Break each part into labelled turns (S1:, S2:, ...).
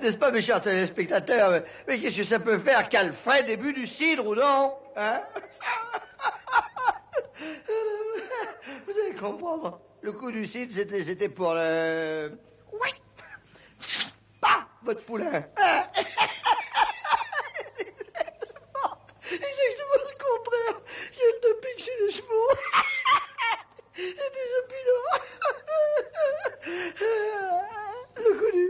S1: N'est-ce pas, mes chers téléspectateurs Mais, mais qu'est-ce que ça peut faire qu'Alfred début du cidre ou non Hein Vous allez comprendre. Le coup du cidre, c'était, pour le... Oui Pas votre poulain Hein exactement le contraire. Il y a le doping chez les chevaux. C'est des Le connu.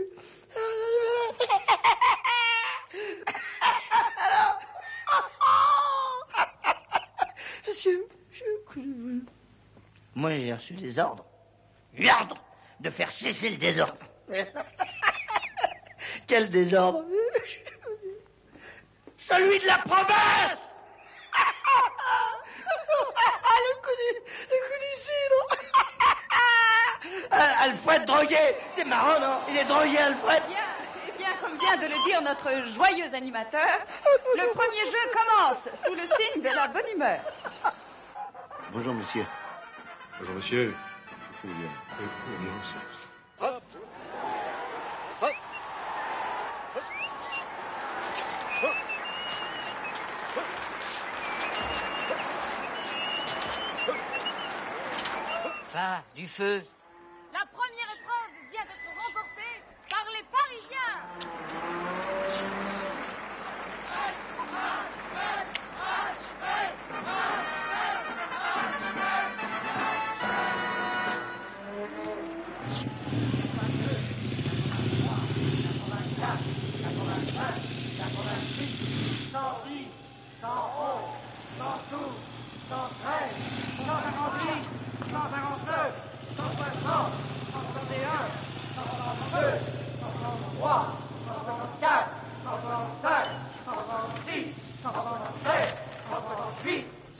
S1: Monsieur, monsieur, moi j'ai reçu des ordres. L'ordre de faire cesser le désordre. Quel désordre Celui de la province le coup du, le coup du cidre Alfred drogué C'est marrant, non? Il est drogué, Alfred
S2: Bien, eh bien, comme vient de le dire notre joyeux animateur, le premier jeu commence sous le signe de la bonne humeur.
S1: Bonjour, monsieur.
S3: Bonjour, monsieur.
S1: Hop
S4: Va, du feu.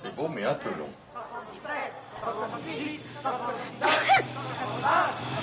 S3: C'est beau, mais un peu long. 好。